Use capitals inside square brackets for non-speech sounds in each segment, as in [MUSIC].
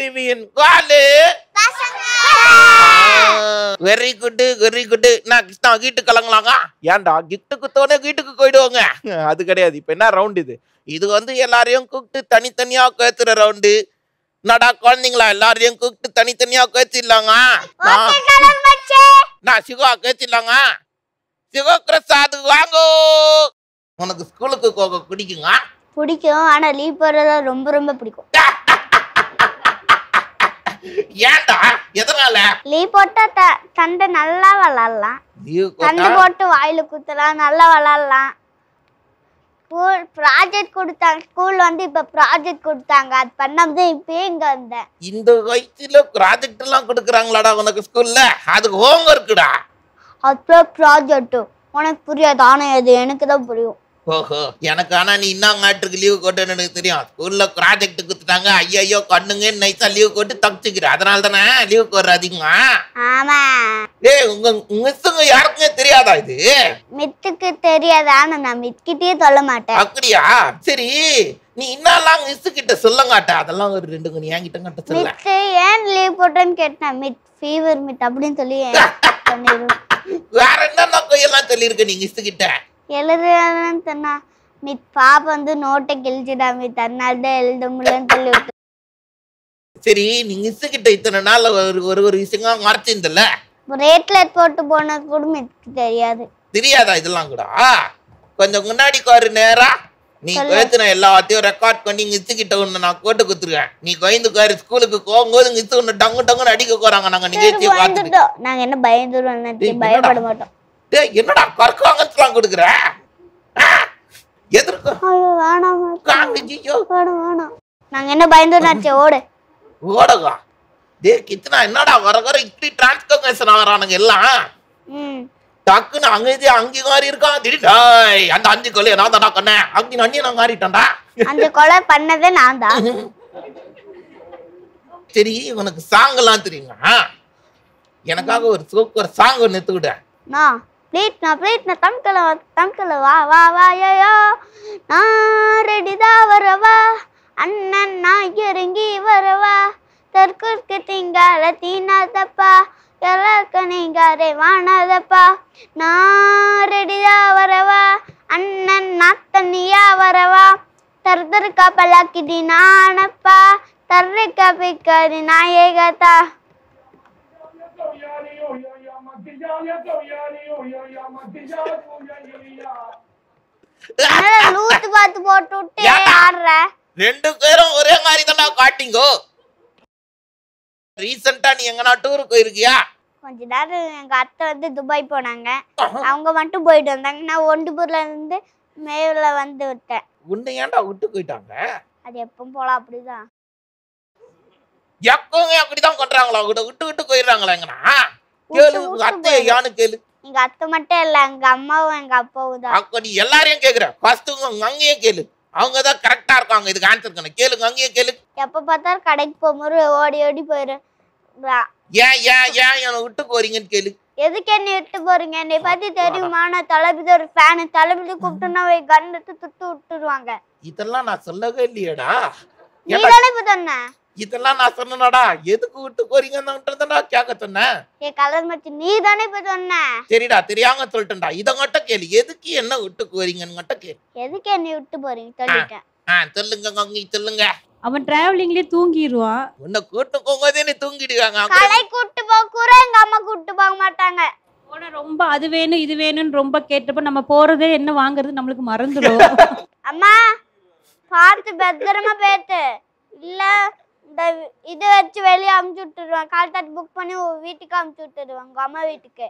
டிவியின் காலு. Very good very good நான் கிருஷ்ணா வீட்டுக்கு கிளங்கலாங்க ஏன்டா கிஃப்ட் குத்தோடனே வீட்டுக்கு போயிடுவாங்க. அது கிடையாது. இப்ப என்ன ரவுண்ட் இது? இது வந்து எல்லாரையும் கூப்பிட்டு தனித்தனியா கேத்துற ரவுண்டு நடா குழந்தைங்களா? எல்லாரையும் கூப்பிட்டு தனித்தனியா கேத்திடலாங்க நான் சிவா கேத்திடலாங்க சிவா பிரசாத் வாங்கோ. உனக்கு ஸ்கூலுக்கு போக பிடிக்குங்க? பிடிக்கும். ஆனா லீவ் போடுறதா ரொம்ப ரொம்ப பிடிக்கும். ஏன்டா? எதனால? லீவ் போட்டா சண்டை நல்லா விளாடலாம் சண்டை போட்டு வாயில குத்தலாம் நல்லா விளாடலாம் ஸ்கூல் ப்ராஜெக்ட் கொடுத்தாங்க. ஸ்கூல் வந்து இப்ப ப்ராஜெக்ட் கொடுத்தாங்க. அது பண்ணாம இப்பயே இங்க வந்தேன். இந்த வயசுல ப்ராஜெக்ட் எல்லாம் கொடுக்குறாங்களாடா உனக்கு ஸ்கூல்ல? அதுக்கு ஹோம் ஒர்க்குடா அப்புறம் ப்ராஜெக்ட் உனக்கு புரியாது? ஆனா அது எனக்கு தான் புரியும். ஓஹோ எனக்கு ஆனா நீ இன்னங்காட்டுக்கு லீவு போட்டுன்னு எனக்கு தெரியும். ஸ்கூல்ல ப்ராஜெக்ட் கொடுத்துட்டாங்க. ஐயோ கண்ணுங்க நைஸா லீவ் போட்டு தப்பிச்சுக்கிற. அதனால தானே லீவ் போடுறாதீங்க ஆமா. ஏய் உங்க மிஸ்ஸுங்க யாருக்குமே தெரியாதா இது? மித்துக்கு தெரியாது நான் மித்கிட்டயே சொல்ல மாட்டேன். அப்படியா? சரி நீ இன்னெல்லாம் மிஸ் கிட்ட சொல்லங்காட்ட அதெல்லாம் ஒரு ரெண்டு மணி என்கிட்ட கிட்ட சொல்ல. மித்து ஏன் லீவ் போட்டேன்னு கேட்டேன். மித் ஃபீவர் மித் அப்படின்னு சொல்லி வேற என்னென்ன கொய்யெல்லாம் சொல்லியிருக்க நீ மிஸ் கிட்ட எழுதுறேன்னு சொன்னா மித் பாப்பா வந்து நோட்டை கிழிச்சிடா மித் அதனால தான் எழுத முடியலன்னு சொல்லி விட்டு சரி நீ மிஸ் கிட்ட இத்தனை நாள் ஒரு ஒரு ஒரு விஷயம் மறைச்சிருந்தல ரேட்லெட் போட்டு போனது கூட மித்துக்கு தெரியாது. தெரியாதா இதெல்லாம் கூட? கொஞ்சம் முன்னாடி கோரு நேரா. நீ பேசுன எல்லாத்தையும் ரெக்கார்ட் பண்ணி மிஸ் கிட்ட ஒண்ணு நான் போட்டு குத்துருக்கேன் நீ கோயந்து கோரு ஸ்கூலுக்கு போகும்போது மிஸ் ஒண்ணு டங்கு டங்குன்னு அடிக்க போறாங்க. நாங்க நிகழ்ச்சியை பார்த்துட்டு. பயந்துட்டோம். நாங்க என்ன பயந்துருவோம் பயப்பட மாட்டோம். டேய் என்னடா கற்காங்கலாம் கொடுக்குற? வேணாம் நாங்க என்ன பயந்துருந்தாச்சு ஓடு. ஓடகா. கித்தனா என்னடா வர வர இப்படி டிரான்ஸ்கமேஷன் ஆகிறானுங்க எல்லாம்? டக்குன்னு அங்க இது அங்கே இருக்கான் திடீர்னு டேய், அந்த அஞ்சு கொலையை நான் தான்டா கொன்னேன் அங்கே அண்ணி நான் மாறிட்டேன்டா. அந்த கொலை பண்ணதே நான் தான். [LAUGHS] சரி உனக்கு சாங் எல்லாம் தெரியுமா? எனக்காக ஒரு சூப்பர் சாங் ஒன்று நான் ப்ளீட் நான் ப்ளீட் தம்கல தம்கல வா வா வா யோ நான் ரெடிதா வரவா அண்ணன் நான் இறங்கி வரவா தற்கொற்கு திங்கால தீனாதப்பா. எல்லாருக்க நீங்காரே வானாதப்பா. நான் ரெடிதா வரவா அண்ணன் நான் தண்ணியா வரவா தர்தருக்கா பல்லாக்கிடி நானப்பா. தர்றக்கா பிக்காரி நாயகத்தா. பார்த்து போட்டு விட்டு? ஆடுற. ரெண்டு பேரும் ஒரே மாதிரி தான்டா காட்டிங்கோ. ரீசெண்டா நீ எங்கனா டூருக்கு போயிருக்கியா? கொஞ்ச நேரம் எங்க அத்தை வந்து துபாய் போனாங்க. அவங்க மட்டும் போயிட்டு வந்தாங்க. நான் ஒண்டுபூர்ல இருந்து மேல வந்து விட்டேன். உன்னை ஏன்டா விட்டு போயிட்டாங்க? அது எப்பவும் போலாம் அப்படிதான். எப்பவுமே அப்படிதான் பண்றாங்களா? கூட விட்டு விட்டு போயிடுறாங்களா கேளு அத்தையை யானு கேளு. எங்க அத்தை மட்டும் இல்ல எங்க அம்மாவும் எங்க அப்பாவும் தான். அப்ப நீ எல்லாரையும் கேக்குற. ஃபர்ஸ்ட் உங்க அங்கேயே கேளு. அவங்க தான் கரெக்டா இருக்காங்க. இதுக்கு ஆன்சர் பண்ண கேளுங்க அங்கேயே கேளு. எப்ப பார்த்தாலும் கடைக்கு போகும்போது ஓடி ஓடி வா- ஏன் ஏன் ஏன் என்னை விட்டு போறீங்கன்னு கேளு. எதுக்கு என்னை விட்டு போறீங்க? என்னை பத்தி தெரியுமா? நான் தளபதி ஒரு ஃபேனு தளபதி கூப்பிட்டுனா கண்ணத்து துட்டு விட்டுருவாங்க. இதெல்லாம் நான் சொல்லவே இல்லையேடா. நீ தானே இதெல்லாம் நான் சொன்னேனாடா. எதுக்கு விட்டு போறீங்கன்னு கேட்க சொன்னேன். என் கலர் மச்சி நீ தானே இப்ப சொன்ன? சரிடா தெரியாம சொல்லிட்டேன்டா. இதை மட்டும் கேளு. எதுக்கு என்ன விட்டு போறீங்கன்னு மட்டும் கேளு. எதுக்கு என்னை விட்டு போறீங்க? சொல்லிட்டேன். ஆ சொல்லுங்க கங்கி சொல்லுங்க. அவன் டிராவலிங்லயே தூங்கிடுவான் உன்னை கூட்டு போகும்போதே நீ தூங்கிடுவாங்க. கலை கூட்டு போக கூட எங்க அம்மா கூட்டு போக மாட்டாங்க. போன ரொம்ப அது வேணும் இது வேணும்னு ரொம்ப கேட்டப்ப நம்ம போறதே என்ன வாங்குறது? நம்மளுக்கு மறந்துடும். [LAUGHS] அம்மா பார்த்து பத்திரமா பேத்து. இல்ல இந்த இதை வச்சு வெளியே அமுச்சு விட்டுருவேன். கால் டாக்ஸி புக் பண்ணி உன் வீட்டுக்கு அமுச்சு விட்டுருவேன். உங்க அம்மா வீட்டுக்கு.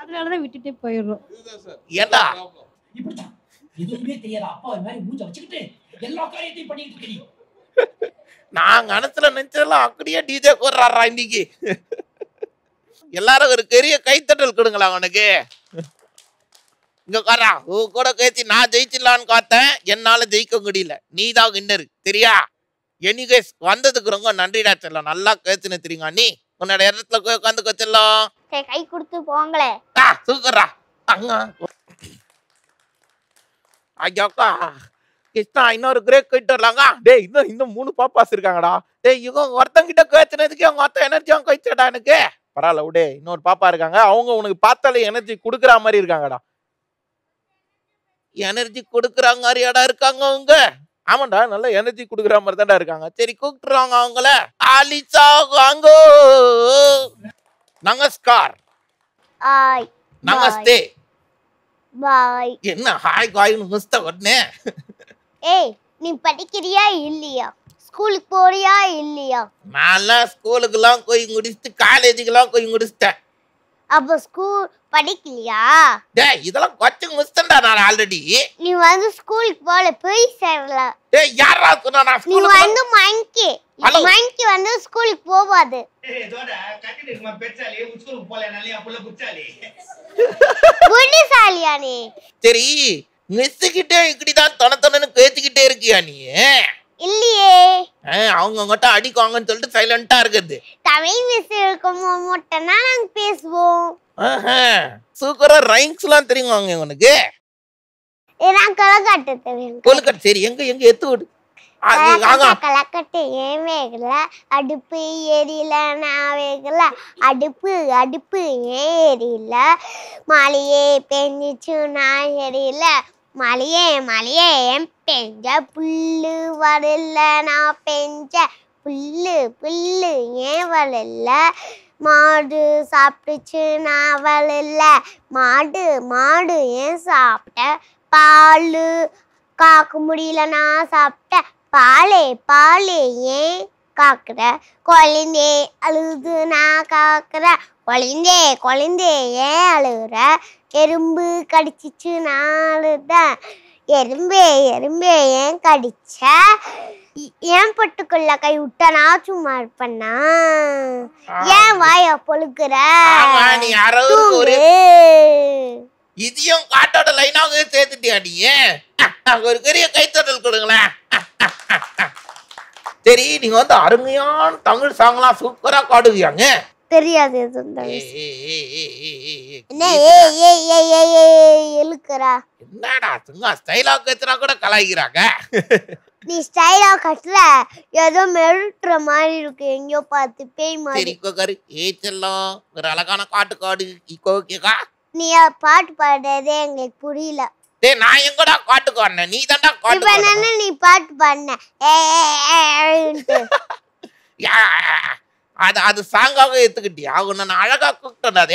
அதனாலதான் விட்டுட்டே போயிடுறோம். ஏண்டா? எதுவுமே தெரியாத அப்பா இது மாதிரி மூஞ்ச வச்சுக்கிட்டு எல்லா காரியத்தையும் பண்ணிட்டு இருக்க நீ நான் மனசுல நினைச்சதெல்லாம் அப்படியே டிஜே போடுறாரா இன்னைக்கு. எல்லாரும் ஒரு பெரிய கைத்தட்டல் கொடுங்களா உனக்கு இங்க காரா உன் கூட பேசி நான் ஜெயிச்சிடலான்னு பார்த்தேன் என்னால ஜெயிக்க முடியல. நீ தான் வின்னர் சரியா எனிகேஸ் வந்ததுக்கு ரொம்ப நன்றிடா செல்லம். நல்லா பேசுன தெரியுங்க நீ? உன்னோட இடத்துல போய் உட்காந்துக்க செல்லம். சரி கை கொடுத்து போங்களே. சூப்பரா அங்க. ஐயாக்கா கிருஷ்ணா இன்னொரு கிரேக் போயிட்டு வரலாங்க. டேய் இன்னும் இன்னும் மூணு பாப்பாஸ் இருக்காங்கடா டேய் இவங்க ஒருத்தங்கிட்ட கேத்துனதுக்கு அவங்க மொத்த எனர்ஜி அவங்க கழிச்சடா எனக்கு. பரவாயில்ல விடு இன்னொரு பாப்பா இருக்காங்க. அவங்க உனக்கு பார்த்தாலே எனர்ஜி கொடுக்குற மாதிரி இருக்காங்கடா. எனர்ஜி கொடுக்குற மாதிரியாடா இருக்காங்க அவங்க. ஆமாண்டா நல்ல எனர்ஜி கொடுக்குற மாதிரி தான்டா இருக்காங்க. சரி கூப்பிட்டுருவாங்க அவங்கள. ஆலிசா வாங்கோ. நமஸ்கார். நமஸ்தே. பாய் என்ன ஹாய் காய்னு மிஸ்த உடனே. ஏய் நீ படிக்கிறியா இல்லையா? ஸ்கூலுக்கு போறியா இல்லையா? நான்லாம் ஸ்கூலுக்கெல்லாம் போய் முடிச்சுட்டு காலேஜுக்கெல்லாம் போய் முடிச்சிட்டேன். அப்ப ஸ்கூல் படிக்கலையா? டேய் இதெல்லாம் கொச்சுங்க முடிச்சிட்டேன்டா நான் ஆல்ரெடி நீ வந்து ஸ்கூலுக்கு போல போய் சேரல. டேய் யாரா சொன்னா நான் நீ ஸ்கூலுக்கு வந்து மங்கி. மங்கி வந்து ஸ்கூலுக்கு புச்சாலி? புத்திசாலியா நீ? சரி மிஸ் கிட்டே இப்படிதான் தொண தொணன்னு பேசிக்கிட்டே இருக்கியா நீ? இல்லையே. அவங்க உங்ககிட்ட அடிக்குவாங்கன்னு சொல்லிட்டு சைலண்டா இருக்குது. தமிழ் மிஸ் இருக்கும் மட்டும்தான் நாங்க பேசுவோம். சூப்பரா ரைம்ஸ் எல்லாம் தெரியுமா உனக்கு நான் கலக்காட்டு தெரியும் கொழுக்கட்டை சரி எங்க எங்க எத்து விடு. கலக்கட்டு ஏன் வேகல? அடுப்பு எரியல நான் வேகல. அடுப்பு அடுப்பு ஏன் மழையே பெஞ்சிச்சு நான் எரியல மலையே மலையே பெஞ்ச புல்லு வரல நான் பெஞ்ச புல்லு புல்லு ஏன் வரல மாடு சாப்பிட்டுச்சு நான் வரல மாடு மாடு ஏன் சாப்பிட்ட? பால் காக்க முடியல நான் சாப்பிட்டேன் பாலே பாலே ஏன் காக்குற? குழந்தே அழுது நான் காக்குற. குழந்தே குழந்தே ஏன் அழுகுற? எறும்பு கடிச்சிச்சு நான் அழுதேன் எறும்பே எறும்பே ஏன் கடிச்ச? ஏன் பொட்டுக்குள்ள கை விட்டா? நான் சும்மா இருப்பேனா ஏன் வாய பொழுக்குற. இதையும் காட்டோட லைனாக சேர்த்துட்டியா நீ? ஒரு பெரிய கைத்தட்டல் கொடுங்களேன். சரி நீங்க வந்து அருமையான தமிழ் சாங்லாம் சூப்பரா பாடுவீங்க தெரியாது எதுவும் இந்த ஏய். ஏய், ஏய், ஏய், ஏய், ஏய், ஏய், என்ன ஏய் ஏய் ஏய் ஏய் ஏய் இழுக்கிறா என்னடா சும்மா ஸ்டைலா கத்துனா கூட கலாய்க்கிறாங்க நீ ஸ்டைலா கட்டுற ஏதோ மெருட்டுற மாதிரி இருக்கு எங்கேயோ பார்த்து பேய் மாதிரி கோக்காரு ஏ செல்லம் ஒரு அழகான காட்டு காடு ஓகேக்கா நீ பாட்டு பாடுறதே எங்களுக்கு புரியல டேய் நான் எங்கடா காட்டுக்கு வந்தேன் நீ தான்டா காட்டுக்கு வந்த. நீ பாட்டு பாடின ஏய், ஏய், ஏய். யா, அது அது சாங்காக எடுத்துக்கிட்டியா? உன்னை நான் அழகா கூப்பிட்டேன் அது.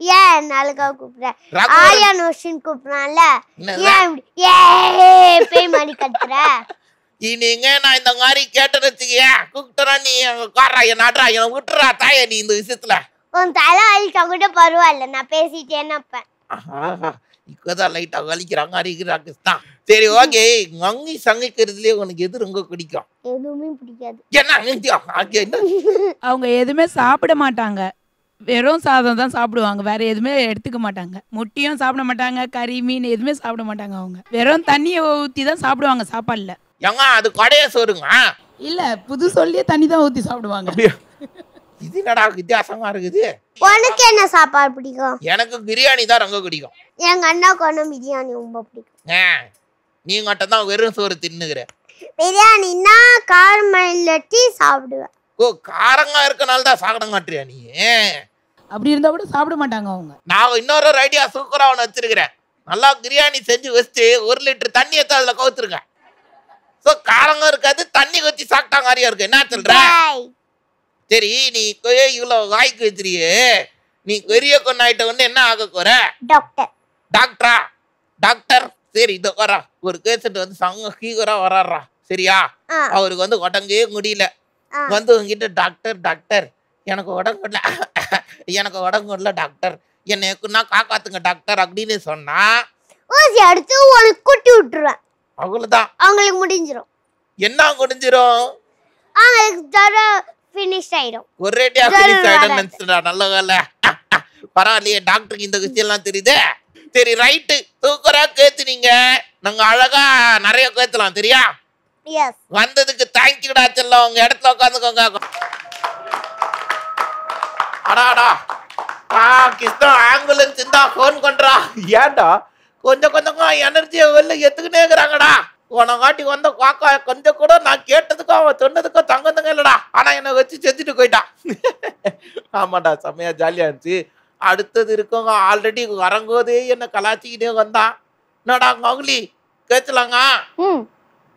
ஏன் நாளுக்கா கூப்பிடுற? ரகு ஆயா நோஷின் என்னது? ஏன் பேய் மாதிரி கத்துற? நீங்க நான் இந்த மாதிரி கேட்டேன்னு வச்சுக்கியா கூப்பிட்டா நீ காரா என் நாடுறா என்னை விட்டுறா தாய நீ இந்த விஷயத்துல. உன் தலை அழிச்சா கூட பரவாயில்ல நான் பேசிட்டே நிப்பேன் ஆஹா, இப்பதான் லைட்டா வலிக்கிறாங்க அடிக்கிறாங்க தான் சரி ஓகே. மங்கி சமைக்கிறதுலயே உனக்கு எது ரொம்ப பிடிக்கும்? எதுவுமே பிடிக்காது. என்ன? அவங்க எதுவுமே சாப்பிட மாட்டாங்க. வெறும் சாதம் தான் சாப்பிடுவாங்க. வேற எதுவுமே எடுத்துக்க மாட்டாங்க. முட்டையும் சாப்பிட மாட்டாங்க. கறி மீன் எதுவுமே சாப்பிட மாட்டாங்க அவங்க. வெறும் தண்ணியை ஊற்றி தான் சாப்பிடுவாங்க சாப்பாடுல. ஏங்க அது கடைய சோறுங்க இல்ல புது சொல்லியே தண்ணி தான் ஊற்றி சாப்பிடுவாங்க? இது என்னடா வித்தியாசமா இருக்குது? உனக்கு என்ன சாப்பாடு பிடிக்கும்? எனக்கு பிரியாணி தான் ரொம்ப பிடிக்கும். எங்க அண்ணாக்கு ஒன்றும் பிரியாணி ரொம்ப பிடிக்கும். நீ மட்டும் தான் வெறும் சோறு தின்னுகிற பிரியாணின்னா காரம் இல்லாட்டி சாப்பிடுவேன் ஓ காரங்கா இருக்கனால தான் சாப்பிட மாட்டியா நீ? அப்படி இருந்தா கூட சாப்பிட மாட்டாங்க அவங்க. நான் இன்னொரு ஒரு ஐடியா சூப்பரா ஒன்று வச்சிருக்கிறேன். நல்லா பிரியாணி செஞ்சு வச்சுட்டு ஒரு லிட்டர் தண்ணி எடுத்து அதில் கவுத்துருங்க. ஸோ காரங்கம் இருக்காது தண்ணி ஊற்றி சாப்பிட்டா மாதிரியா இருக்கு என்ன சொல்ற? சரி நீ கொய்ய இவ்வளோ வாய்க்கு வச்சிரியே நீ பெரிய கொண்டாயிட்ட வந்து என்ன ஆக போற? டாக்டர் டாக்டரா டாக்டர் சரி இதோ வரா. ஒரு பேஷண்ட் வந்து சங்க கீகரா வராறா சரியா? அவருக்கு வந்து உடம்பே முடியல. வந்து உங்ககிட்ட டாக்டர் டாக்டர் எனக்கு உடம்பு இல்ல [LAUGHS] எனக்கு உடம்பு இல்ல டாக்டர். என்னை எப்படின்னா காக்காத்துங்க டாக்டர் அப்படின்னு சொன்னா ஊசி எடுத்து உனக்கு குட்டி விட்டுருவேன். அவ்வளவுதான். அவங்களுக்கு முடிஞ்சிடும் என்ன முடிஞ்சிரும்? அவங்களுக்கு தர ஃபினிஷ் ஆயிடும் ஒரேடியா ஆயிடும்னு வேலை. நினைச்சுடா நல்ல வேலை. [LAUGHS] பரவாயில்லையே டாக்டருக்கு இந்த விஷயம் எல்லாம் தெரியுதே? சரி ரைட்டு சூப்பரா கேத்துனீங்க நாங்க அழகா நிறைய கேத்தலாம் தெரியா? வந்ததுக்கு தேங்க்யூடா செல்லம். உங்க இடத்துல உட்காந்துக்கோங்க. அடாடா ஆ கிருஷ்ணா ஆம்புலன்ஸ் இருந்தா ஃபோன் பண்றா ஏன்டா? கொஞ்சம் கொஞ்சமா எனர்ஜியை வெளில எத்துக்கிட்டே இருக்கிறாங்கடா. உன காட்டி வந்த காக்கா கொஞ்சம் கூட நான் கேட்டதுக்கும் அவன் சொன்னதுக்கும் தங்கந்தங்க இல்லடா. ஆனா என்னை வச்சு செஞ்சுட்டு போயிட்டான் ஆமாடா செம்மையா ஜாலியா இருந்துச்சு. அடுத்தது இருக்கவங்க ஆல்ரெடி வரங்கோதே என்ன கலாச்சிக்கிட்டே வந்தான் என்னடா மௌலி? கேச்சலாங்க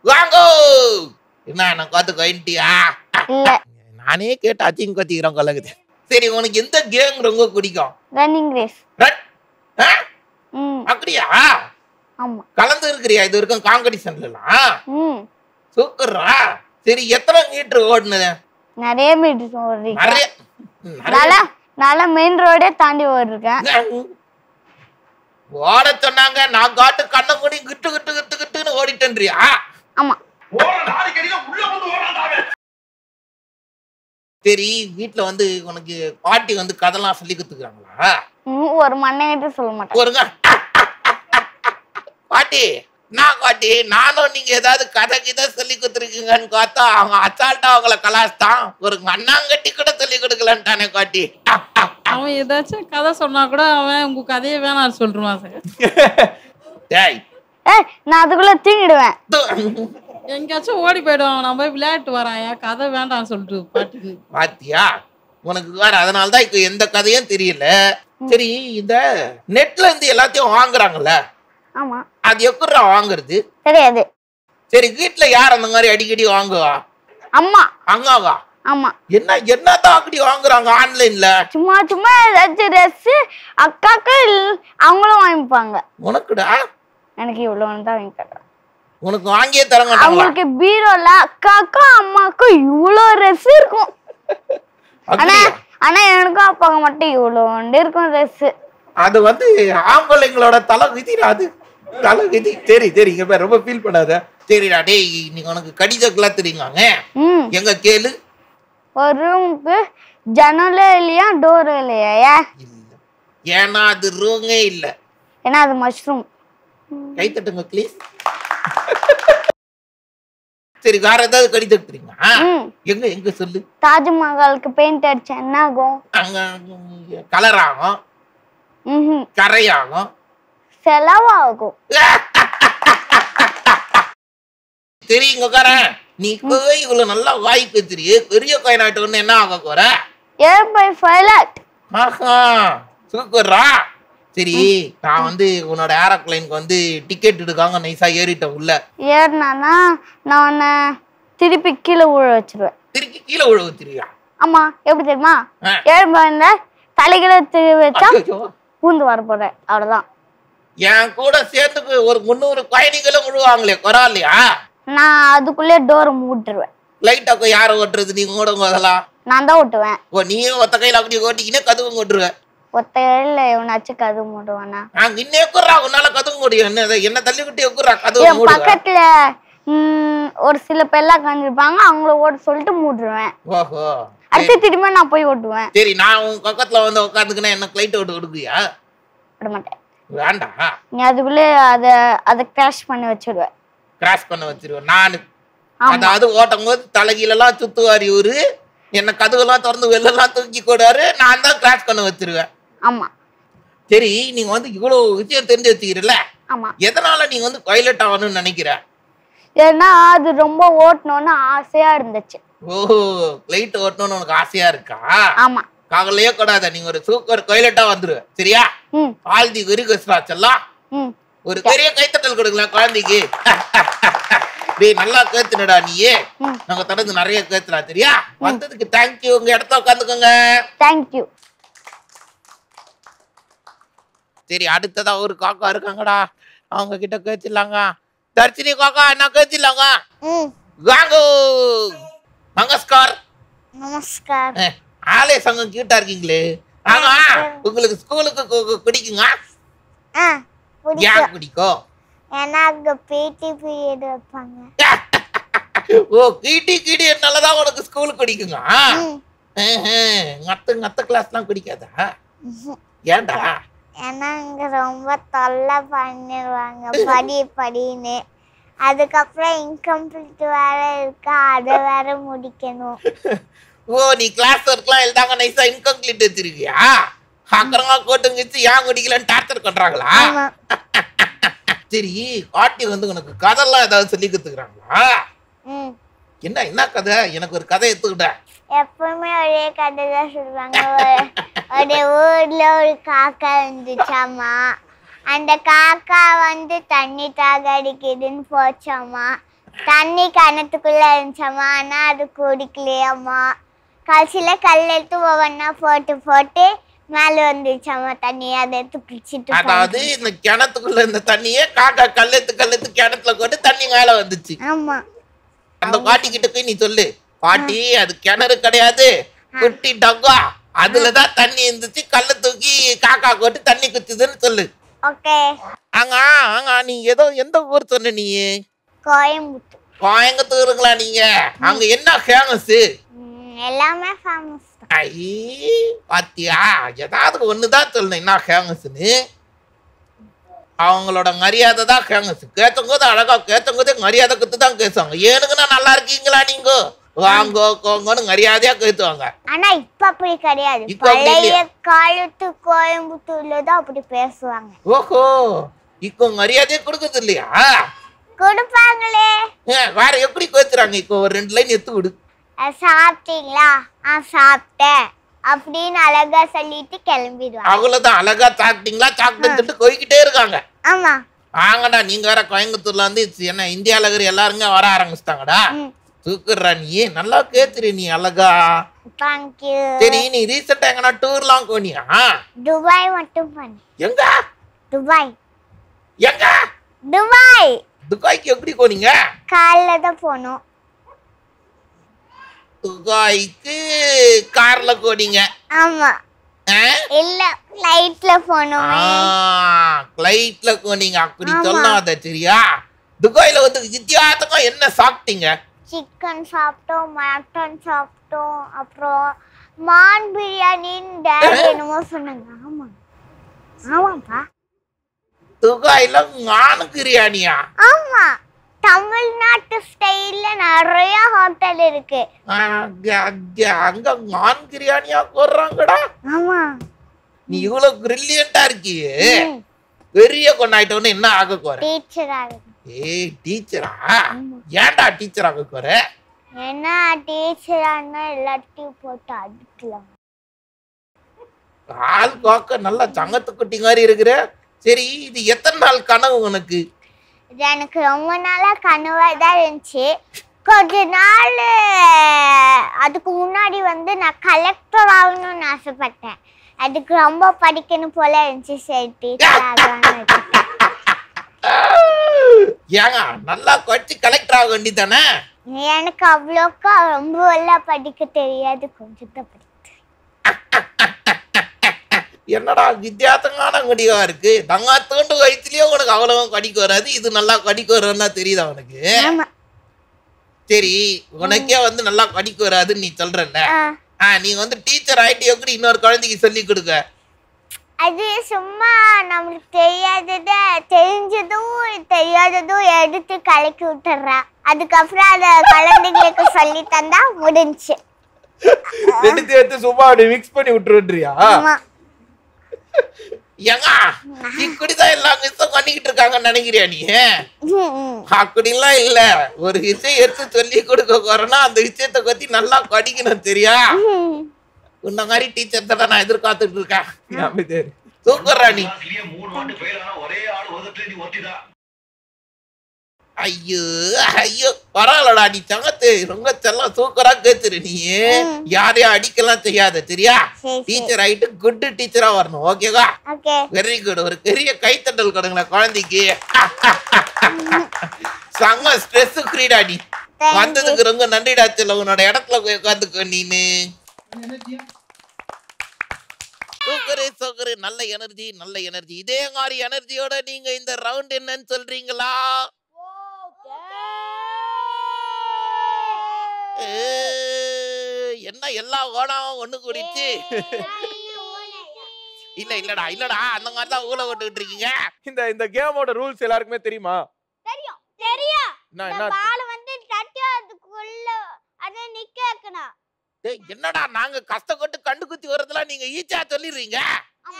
வாங்கோ! என்ன என்ன காத்து இல்ல. நானே கேட்டு அச்சிங்க கத்திக்கிறோம் கலகுது சரி உனக்கு எந்த கேம் ரொம்ப பிடிக்கும். ரன்னிங் ரேஸ் அப்படியா? கலந்து இருக்கிறியா? இது வரைக்கும் காம்படிஷன்ல எல்லாம் ம். சூப்பர்ரா. சரி எத்தனை மீட்டர் ஓடுனது? நிறைய மீட்டர் ஓடுறீங்க. நிறைய நல்லா மெயின் ரோடே தாண்டி ஓடிருக்கேன். ஓட சொன்னாங்க நான் காட்டு கண்ண மூடி கிட்டு கிட்டு கிட்டு கிட்டுன்னு ஓடிட்டேன்றியா? ஆமா. சரி வீட்ல வந்து உனக்கு பாட்டி வந்து கதைலாம் சொல்லி கொடுத்துக்கிறாங்களா ஒரு மண்ணையிட்டு சொல்ல மாட்டேன். பாட்டி நான் பாட்டி நானும் நீங்க ஏதாவது கதை கிதை சொல்லி கொடுத்துருக்கீங்கன்னு பார்த்தா அவங்க அசால்ட்டா அவங்கள கலாஸ்தான் ஒரு அண்ணாங்கட்டி கூட சொல்லி கொடுக்கலன்ட்டானே காட்டி. அவன் ஏதாச்சும் கதை சொன்னா கூட அவன் உங்க கதையை வேணாம் சொல்லிருவான் சார். டேய். ஏய் நான் அதுக்குள்ள தூங்கிடுவேன். எங்கேயாச்சும் ஓடி போயிடுவான் நான் போய் விளையாட்டு வரான். என் கதை வேண்டாம்னு சொல்லிட்டு பாட்டுக்கு. பாத்தியா? உனக்கு வேற அதனால தான் இப்ப எந்த கதையும் தெரியல. சரி இந்த நெட்ல இருந்து எல்லாத்தையும் வாங்குறாங்கல்ல? ஆமா. அது எப்படிடா வாங்குறது? தெரியாது. சரி வீட்ல யார் அந்த மாதிரி அடிக்கடி வாங்குவா? அம்மா. அங்காவா ஆமா. என்ன என்னதான் அப்படி வாங்குறாங்க ஆன்லைன்ல? சும்மா சும்மா ஏதாச்சும் ட்ரெஸ் அக்காக்கு அவங்களும் வாங்கிப்பாங்க. உனக்குடா? எனக்கு இவ்வளவு தான் வாங்கி தர்றாங்க உனக்கு வாங்கியே தர மாட்டாங்களா? அவங்களுக்கு பீரோல அக்காக்கும் அம்மாக்கும் இவ்வளோ ட்ரெஸ் இருக்கும். ஆனா? ஆனா எனக்கும் அப்பாவுக்கு மட்டும் இவ்வளோண்டு இருக்கும் ட்ரெஸ் அது வந்து ஆம்பளைங்களோட தலை விதிடா அது தலை விதி. சரி சரி இங்க ரொம்ப ஃபீல் பண்ணாத. சரிடா டேய் இன்னைக்கு உனக்கு கடிதக்கெல்லாம் தெரியுமாங்க? ம். எங்க கேளு. ஒரு ரூமுக்கு ஜன்னலே இல்லையா டோர் இல்லையா ஏன்? இல்ல. ஏன்னா அது ரூங்கே இல்ல. ஏன்னா அது மஷ்ரூம் கை தட்டுங்க ப்ளீஸ் சரி வேற ஏதாவது கடிதம் தெரியுமா? எங்க எங்க சொல்லு? தாஜ்மஹாலுக்கு பெயிண்ட் அடிச்சா என்ன ஆகும் அங்க கலர் ஆகும். ம் கரையாகும். செலவாகும். தெரியுங்க உட்காரன் நீ போய் இவ்வளவு நல்லா வாய் பேசுறியே பெரிய காயினாட்டு ஒண்ணு என்ன ஆக போற? ஏர் பை பைலட் ஆஹா சூப்பர்ரா. சரி நான் வந்து உன்னோட ஏரோப்ளைனுக்கு வந்து டிக்கெட் எடுக்காங்க நைஸா ஏறிட்டேன் உள்ள. ஏறினானா நான் உன்னை திருப்பி கீழே ஊழ வச்சிருவேன். திருக்கி கீழே விழ வச்சிருவியா? ஆமா எப்படி தெரியுமா? பைல தலைகளை வச்சா பூந்து வர போறேன். அவ்வளவுதான். என் கூட சேர்ந்து ஒரு முந்நூறு பயணிகளும் விழுவாங்களே பரவாயில்லையா நான் அதுக்குள்ளே டோரை மூட்டுருவேன். லைட் அப்ப யாரை ஓட்டுறது? நீங்க கூட அதெல்லாம் நான் தான் ஓட்டுவேன். ஓ நீயே ஒத்த கையில அப்படி ஓட்டிக்கினே கதுவும் ஓட்டுருவ ஒத்த கையில எவனாச்சும் கதவு மூடுவானா? நாங்க இன்னே எக்குறா உன்னால கதுவும் முடியும் என்ன என்ன தள்ளிக்கிட்டு எக்குறா கதவு பக்கத்துல ஒரு சில பேர்லாம் காஞ்சிருப்பாங்க அவங்கள ஓட்ட சொல்லிட்டு மூடுருவேன் ஓஹோ. அடுத்து திரும்ப நான் போய் ஓட்டுவேன். சரி நான் உன் பக்கத்துல வந்து உட்காந்துக்கினா என்ன லைட் ஓட்டு கொடுக்குறியா? விட மாட்டேன். வேண்டாம். நீ அதுக்குள்ளே அதை அதை கிராஷ் பண்ணி வச்சிடுவேன் கிராஸ் பண்ண வச்சிருவேன் நானு. அதாவது ஓட்டும் போது தலைகீழெல்லாம் சுத்துவார் இவரு. என்ன கதவுலாம் திறந்து வெளிலலாம் தூக்கி கூடாரு நான் தான் கிராஸ் பண்ண வச்சிருவேன் ஆமா. சரி நீங்க வந்து இவ்வளவு விஷயம் தெரிஞ்சு வச்சுக்கிறல்ல? ஆமா. எதனால நீங்க வந்து பைலட் ஆகணும்னு நினைக்கிற? ஏன்னா அது ரொம்ப ஓட்டணும்னு ஆசையா இருந்துச்சு. ஓஹோ ஃப்ளைட் ஓட்டணும்னு உனக்கு ஆசையா இருக்கா? ஆமா. கவலையே கூடாத. நீங்க ஒரு சூப்பர் பைலட்டா வந்துருவ சரியா? ம். ஆல் தி வெரி கஸ்ரா செல்லாம் ம். ஒரு பெரிய கைத்தட்டல் கொடுக்கலாம் குழந்தைக்கு. டேய் நல்லா கேத்துனடா நீயே. நாங்க தொடர்ந்து நிறைய கேத்துறா சரியா? வந்ததுக்கு தேங்க்யூ உங்க இடத்த உட்காந்துக்கோங்க. தேங்க்யூ சரி அடுத்ததா ஒரு காக்கா இருக்காங்கடா. அவங்க கிட்ட கேச்சிடலாங்க. தர்ச்சினி காக்கா என்ன கேச்சிடலாங்க. ம். வாங்கோ. நமஸ்கார். நமஸ்கார். ஆலய சங்கம் கியூட்டா இருக்கீங்களே. ஆமா உங்களுக்கு ஸ்கூலுக்கு பிடிக்குங்க ஏன் பிடிக்கும்? அங்க பிடி பீரியட் வைப்பாங்க. [LAUGHS] ஓ கீட்டி கீடி என்னாலதான் உனக்கு ஸ்கூலுக்கு பிடிக்குங்க மத்த மத்த கிளாஸ்லாம் பிடிக்காதா? [LAUGHS] ஏன்டா? ஏன்னா அங்க ரொம்ப தொல்லை பண்ணிடுவாங்க படி படின்னு. அதுக்கப்புறம் இன்கம்ப்ளீட் வேற இருக்கா அதை வேற முடிக்கணும். [LAUGHS] ஓ நீ கிளாஸ் ஒர்க்லாம் எழுதாங்க நைஸா இன்கம்ப்ளீட் வச்சிருக்கியா? அக்கறமா கோட்டுங்க வச்சு ஏன் குடிக்கலன்னு டார்ச்சர் பண்றாங்களா? சரி பாட்டி வந்து உனக்கு கதைலாம் ஏதாவது சொல்லி கொடுத்துக்கிறாங்களா? என்ன என்ன கதை? எனக்கு ஒரு கதை எடுத்துக்கிட்ட. எப்பவுமே ஒரே கதை தான் சொல்லுவாங்க ஒரு ஊர்ல ஒரு காக்கா இருந்துச்சாமா? அந்த காக்கா வந்து தண்ணி தாக அடிக்குதுன்னு போச்சாமா? தண்ணி கிணத்துக்குள்ள இருந்துச்சாமா? ஆனா அது குடிக்கலையாமா? கடைசியில கல் எடுத்து ஒவ்வொன்றா போட்டு போட்டு மேல வந்துச்சாமா தண்ணி அதை எடுத்து பிடிச்சிட்டு அதாவது இந்த கிணத்துக்குள்ள இந்த தண்ணியே காக்கா கல்லெத்து கல்லெத்து கிணத்துல கொண்டு தண்ணி மேல வந்துச்சு. ஆமா. அந்த பாட்டி கிட்ட போய் நீ சொல்லு. பாட்டி அது கிணறு கிடையாது. குட்டி டங்கா. அதுலதான் தண்ணி இருந்துச்சு. கல்ல தூக்கி காக்கா கொட்டு தண்ணி குத்துதுன்னு சொல்லு. ஓகே. ஆங்க ஆங்க நீ ஏதோ எந்த ஊர் சொன்ன நீ? கோயம்புத்தூர். கோயம்புத்தூருங்களா நீங்க? அங்க என்ன ஃபேமஸ் எல்லாமே ஃபேமஸ் தான். ஐ பாத்தியா? ஏதாவது ஒண்ணுதான் சொல்லணும். என்ன ஃபேமஸ்னு அவங்களோட மரியாதை தான் ஃபேமஸ் கேட்டம்போது அழகா கேட்டம்போதே மரியாதை கொடுத்து தான் கேசுவாங்க ஏனுக்குன்னா நல்லா இருக்கீங்களா நீங்க? வாங்கோ கோங்கன்னு மரியாதையா கேத்துவாங்க ஆனா இப்ப அப்படி கிடையாது. பழைய? காலத்து கோயம்புத்தூர்ல தான் அப்படி பேசுவாங்க. ஓஹோ இப்போ மரியாதையே கொடுக்கறது இல்லையா? கொடுப்பாங்களே. வேற எப்படி கேத்துறாங்க இப்போ ஒரு ரெண்டு லைன் எத்து விடு சாப்பிட்டீங்களா? ஆ சாப்பிட்டேன். அப்படின்னு அழகா சொல்லிட்டு கிளம்பிடுவாங்க. அவ்வளவுதான் அழகா சாப்பிட்டீங்களா? சாப்பிட்டு போய்கிட்டே இருக்காங்க. ஆமா. ஆங்கடா நீங்க வேற கோயம்புத்தூர்ல வந்து என்ன இந்தியால இருக்கிற எல்லாருங்க வர ஆரம்பிச்சிட்டாங்கடா. தூக்குறா நீ. நல்லா கேத்துரு நீ அழகா. சரி நீ ரீசெண்டா எங்கனா டூர்லாம் போனியா? துபாய் மட்டும் பண்ணு எங்க? துபாய். எங்க? துபாய். துபாய்க்கு எப்படி போனீங்க? காலைல தான் போனோம். துபாய்க்கு கார்ல போனீங்க. ஆமா? இல்ல ஃப்ளைட்ல போனோமே. ஃப்ளைட்ல போனீங்க. அப்படி. சொல்லாத சரியா? துபாயில வந்து வித்தியாசமா என்ன சாப்பிட்டீங்க? சிக்கன் சாப்பிட்டோம் மட்டன் சாப்பிட்டோம் அப்புறம் மான் பிரியாணின்னு டேடி என்னமோ சொன்னாங்க. ஆமா. ஆமாப்பா. துபாயில மானு பிரியாணியா? ஆமா. தமிழ்நாட்டு ஸ்டைல்ல நிறைய ஹோட்டல் இருக்கு. அங்க மான் பிரியாணியா போடுறாங்கடா. ஆமா. நீ இவ்வளவு பிரில்லியண்டா இருக்கியே. பெரிய கொண்டாயிட்டோன்னு என்ன ஆக போற? டீச்சர் ஏய் டீச்சரா ஏன்டா டீச்சர் ஆக போற? ஏன்னா டீச்சர் ஆனா எல்லாத்தையும் போட்டு அடிக்கலாம். ஆள் காக்க நல்லா சங்கத்து குட்டி மாதிரி இருக்கிற. சரி இது எத்தனை நாள் கனவு உனக்கு? இது எனக்கு ரொம்ப நாளா கனவா தான் இருந்துச்சு. கொஞ்ச நாள் அதுக்கு முன்னாடி வந்து நான் கலெக்டர் ஆகணும்னு ஆசைப்பட்டேன். அதுக்கு ரொம்ப படிக்கணும் போல இருந்துச்சு சரி டீச்சர் ஆகலாம்னு. ஏங்க நல்லா படிச்சு கலெக்டர் ஆக வேண்டியதானே எனக்கு அவ்வளோக்கா ரொம்ப எல்லாம் படிக்க தெரியாது கொஞ்சம் தான் என்னடா வித்தியாசமான முடிவா இருக்கு? தங்கா தோண்டு வயசுலயே உனக்கு அவ்வளவு கடிக்க வராது. இது நல்லா கடிக்க வரும்னா தெரியுதா உனக்கு? ஆமா. சரி உனக்கே வந்து நல்லா கடிக்க வராதுன்னு நீ சொல்றல ஆ, நீ வந்து டீச்சர் ஆயிட்டு எப்படி இன்னொரு குழந்தைக்கு சொல்லி கொடுக்க. அது சும்மா நம்மளுக்கு தெரியாதத தெரிஞ்சதும் தெரியாததும் எடுத்து கலக்கி விட்டுறா அதுக்கப்புறம் அதை குழந்தைங்களுக்கு சொல்லி தந்தா முடிஞ்சுச்சு. எடுத்து எடுத்து சும்மா அப்படி மிக்ஸ் பண்ணி விட்டுருன்றியா? ஏங்க இப்படிதான் எல்லா மிஸ்ஸும் பண்ணிக்கிட்டு இருக்காங்கன்னு நினைக்கிறியா நீ. அப்படிலாம் இல்ல. ஒரு விஷயம் எடுத்து சொல்லி கொடுக்க போறேன்னா அந்த விஷயத்தை பத்தி நல்லா படிக்கணும் சரியா ம். உன்ன மாதிரி டீச்சர் தான் நான் எதிர்பார்த்துட்டு இருக்கேன். சூப்பர் ராணி ஐயோ ஐயோ. பரவாயில்லடா நீ சங்கத்து ரொம்ப செல்லம் சூப்பரா கேத்துரு நீ யாரையும் அடிக்கலாம் செய்யாத சரி டீச்சர் ஆயிட்டு குட் டீச்சரா வரணும் ஓகேவா ஓகே. வெரி குட் ஒரு பெரிய கைத்தட்டல் கொடுங்களேன் குழந்தைக்கு. [LAUGHS] செம்ம ஸ்ட்ரெஸ் ஃப்ரீடா நீ. வந்ததுக்கு ரொம்ப நன்றிடா செல்ல உன்னோட இடத்துல போய் உட்காந்துக்கோ நீனு. சூக்கரு சூக்கரு நல்ல எனர்ஜி நல்ல எனர்ஜி இதே மாதிரி எனர்ஜியோட நீங்க இந்த ரவுண்ட் என்னன்னு சொல்றீங்களா? என்ன எல்லா ஓடாவும் ஒண்ணு கூடிச்சு? இல்ல இல்லடா இல்லடா அந்த மாதிரி தான் ஊழ விட்டுக்கிட்டு இருக்கீங்க. இந்த இந்த கேமோட ரூல்ஸ் எல்லாருக்குமே தெரியுமா? தெரியும். தெரியும் என்ன பால் வந்து தட்டி அதுக்குள்ள அதை நிக்க வைக்கணும். டேய், என்னடா நாங்க கஷ்டப்பட்டு கண்டு குத்தி வரதெல்லாம் நீங்க ஈச்சா சொல்லிடுறீங்க?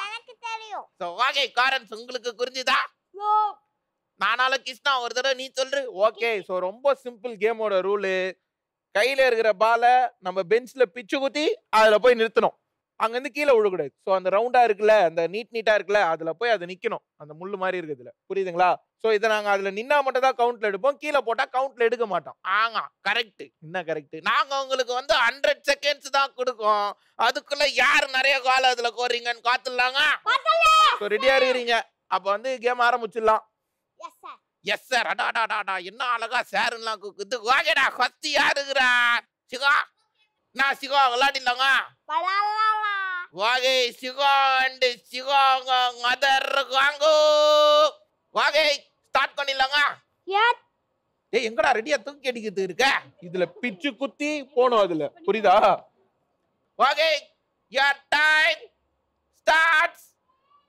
எனக்கு தெரியும். So, வாகை காரன்ஸ் உங்களுக்கு புரிஞ்சுதா? நானால கிருஷ்ணா ஒரு தடவை நீ சொல்லு. ஓகே சோ ரொம்ப சிம்பிள் கேமோட ரூலு கையில இருக்கிற பாலை நம்ம பெஞ்ச்ல பிச்சு குத்தி அதுல போய் நிறுத்தணும். அங்கிருந்து கீழே விழக்கூடாது. சோ அந்த ரவுண்டா இருக்குல்ல அந்த நீட் நீட்டா இருக்குல்ல அதுல போய் அது நிக்கணும். அந்த முள்ளு மாதிரி இருக்குதுல புரியுதுங்களா? சோ இதை நாங்க அதுல நின்னா மட்டும் தான் கவுண்ட்ல எடுப்போம். கீழே போட்டா கவுண்ட்ல எடுக்க மாட்டோம். ஆங்க கரெக்ட் என்ன கரெக்ட் நாங்க உங்களுக்கு வந்து ஹண்ட்ரட் செகண்ட்ஸ் தான் கொடுக்கோம். அதுக்குள்ள யார் நிறைய கால அதுல கோறீங்கன்னு காத்துலாங்க சோ ரெடியா இருக்கிறீங்க. அப்ப வந்து கேம் ஆரம்பிச்சிடலாம். எஸ் சார் அடாடாடாடா என்ன அழகா சாருலாம் குக்குது வாங்கடா ஃபர்ஸ்ட் யாருக்குறா சிகா? நான் சிகா விளையாடிலாங்க பலாலாலா வாகை சிகா அண்ட் சிகா மதர் வாங்கோ வாகை ஸ்டார்ட் பண்ணிடலாங்க. ஏய் எங்கடா ரெடியா தூக்கி அடிக்கிறது இருக்க? இதுல பிச்சு குத்தி போகணும் அதுல. புரியுதா? வாகை your time starts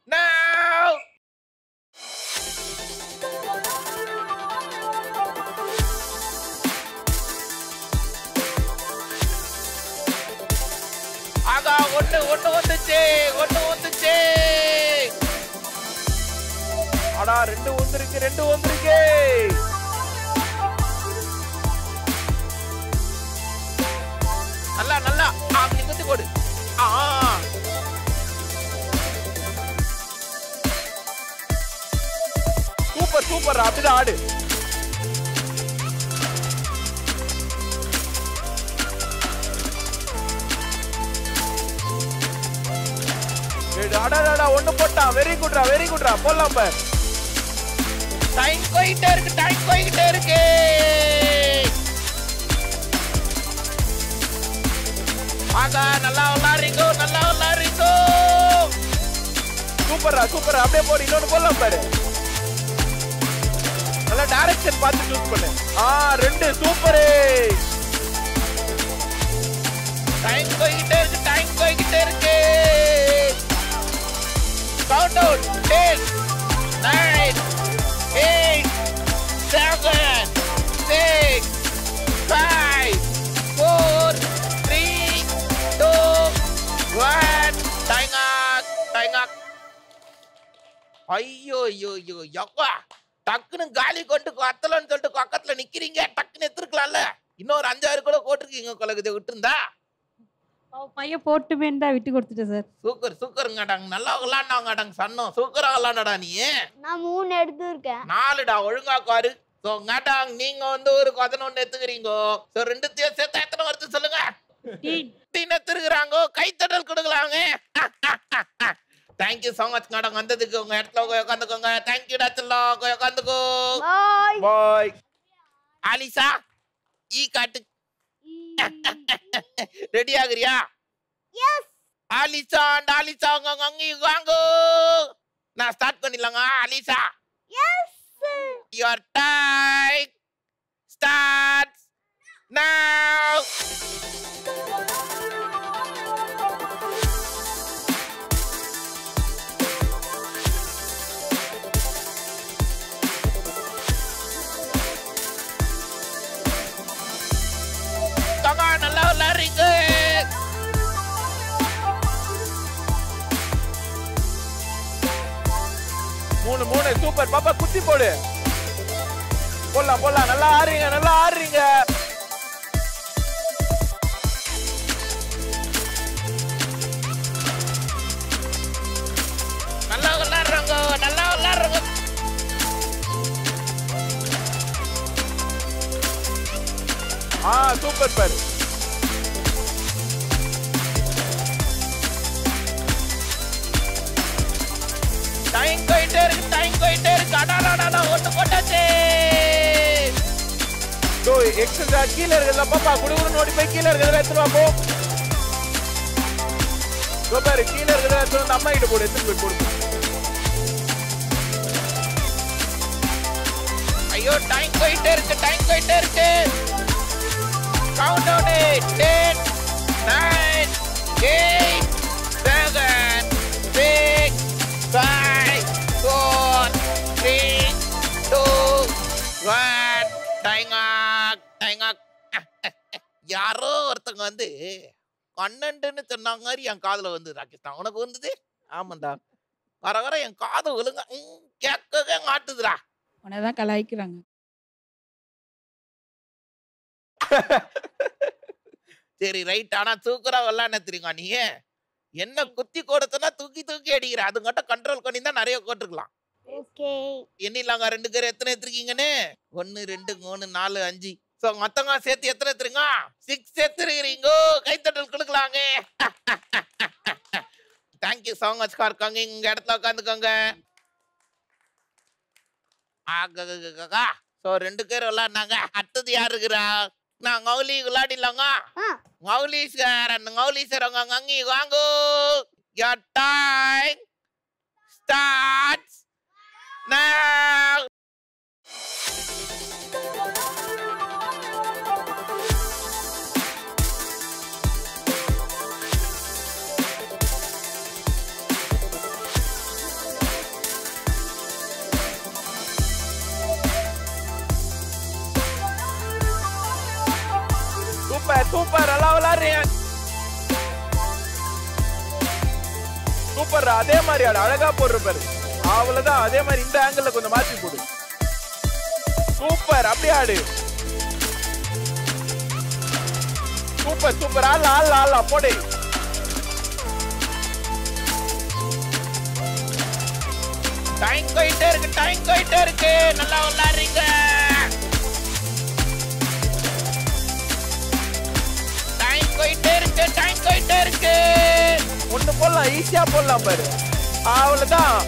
now. ஆகா ஒண்ணு ஒண்ணு வந்துச்சு ஒண்ணு வந்துச்சு அடா ரெண்டு வந்துருக்கு ரெண்டு வந்துருக்கு நல்லா நல்லா. ஆ நீ கொடு ஆ. சூப்பர் அப்படிதான் ஆடு. ஏய், அடாடாடா ஒண்ணு போட்டான் வெரி குட்ரா வெரி குட்ரா போடலாம் பார். டைம் போயிட்டே இருக்கு டைம் போய்கிட்டே இருக்கு. ஆகா நல்லா விளாடுறீங்க நல்லா விளாடுறீங்க சூப்பரா சூப்பரா அப்படியே போடு இன்னொன்னு போடலாம் பாரு. டைரக்ஷன் பார்த்து சூஸ் பண்ணு. ஆ ரெண்டு சூப்பர் டைம் போய்கிட்டே இருக்கு டைம் போய்கிட்டே இருக்கு. Count out ten nine eight seven six five four three two one time ஆக் ஐயோ ஐயோ ஐயோ யப்பா டக்குன்னு காலி கொண்டு கத்தலன்னு சொல்லிட்டு பக்கத்துல நிக்கிறீங்க டக்குன்னு எடுத்துருக்கலாம்ல இன்னொரு அஞ்சாறு கூட போட்டிருக்கீங்க கொலகுதை விட்டுருந்தா? அவ பையன் போட்டுமேன்னு தான் விட்டு கொடுத்துட்டேன் சார். சூக்கர் சூக்கருங்கடாங்க நல்லா விளாண்டாங்கடாங்க சன்னம் சூக்கரா விளாண்டடா நீ. நான் மூணு எடுத்துருக்கேன். நாலுடா ஒழுங்கா காரு சோ கேட்டாங்க நீங்க வந்து ஒரு பதினொன்னு எடுத்துக்கிறீங்க சோ ரெண்டுத்தையும் சேர்த்து எத்தனை வருது சொல்லுங்க? எடுத்துருக்குறாங்க கைத்தட்டல் கொடுக்கலாங்க [LAUGHS] தேங்க்யூ so மச் மேடம் வந்ததுக்கு உங்க இடத்துல போய் உட்காந்துக்கோங்க தேங்க்யூ டச்சல்லா போய் உட்காந்துக்கோ பாய் ஆலிசா ஈ காட்டு. [LAUGHS] ரெடி ஆகுறியா? ஆலிசா அண்ட் ஆலிசா அங்க அங்க வாங்க. நான் ஸ்டார்ட் பண்ணிடலாங்க எஸ் யுவர் டைம் ஸ்டார்ட்ஸ் நவ மூணு மூணு சூப்பர் பாப்பா குத்தி போடு. போடலாம் போடலாம். நல்லா ஆடுறீங்க நல்லா ஆடுறீங்க. நல்லா விளாடுறாங்க நல்லா விளாடுறாங்க ஆ சூப்பர் பாரு. டோ எக்ஸசா கீழ இருக்குல்ல பாப்பா குடுகுடு ஓடி போய் கீழ இருக்கிறத எடுத்துட்டு வா போ. இதோ பாரு கீழ இருக்கிறத எடுத்து வந்து அம்மா கிட்ட போடு எடுத்துட்டு போய் போடு. ஐயோ டைம் போயிட்டே இருக்கு டைம் போயிட்டே இருக்கு. Count down ten nine eight ஒருத்தங்க வந்து பன்னெண்டுன்னு சொன்னாங்க மாதிரி என் காதுல வந்து ராகேஷ் உனக்கு வந்தது? ஆமாண்டா. வர வர என் காது ஒழுங்கா கேட்கவே மாட்டுதுடா. உன்னை தான் கலாய்க்கிறாங்க. சரி ரைட். ஆனா தூக்குறா விளாட தெரியுங்க நீ? என்ன குத்தி கொடுத்தனா தூக்கி தூக்கி அடிக்கிற. அது மட்டும் கண்ட்ரோல் பண்ணி தான் நிறைய போட்டுருக்கலாம். ஓகே. எண்ணிலாங்க ரெண்டு பேரும் எத்தனை எடுத்துருக்கீங்கன்னு? ஒன்னு ரெண்டு மூணு நாலு அஞ்சு. சோ மொத்தமா சேர்த்து எத்தனை எடுத்துருங்க சிக்ஸ் எடுத்துருக்கிறீங்க கைத்தட்டல் கொடுக்கலாங்க. [LAUGHS] Thank you so much for கங்க இங்க இடத்துல உட்காந்துக்கோங்க ஆகா சோ ரெண்டு பேர் விளாட்னாங்க அடுத்தது யார் இருக்கிறா? நான் கௌலி விளையாடிலாங்க. ஆ. கௌலி சார் அந்த கௌலி சார் அவங்க அங்கி வாங்கோ. Your time starts now. Super நல்லா விளாடுறீங்க சூப்பர் அதே மாதிரி ஆடு அழகா போடுற பாரு அவ்வளவுதான் அதே மாதிரி இந்த ஆங்கிள் கொஞ்சம் மாத்தி போடு சூப்பர் அப்படியே ஆடு சூப்பர் சூப்பர் ஆள் ஆள் ஆள் போடு டைம் போயிட்டே இருக்கு டைம் போயிட்டே இருக்கு நல்லா விளாடுறீங்க இருக்கு டைம் போயிட்டே இருக்கு ஒண்ணு போடலாம் ஈஸியா போடலாம் பாரு. அவ்வளவுதான்.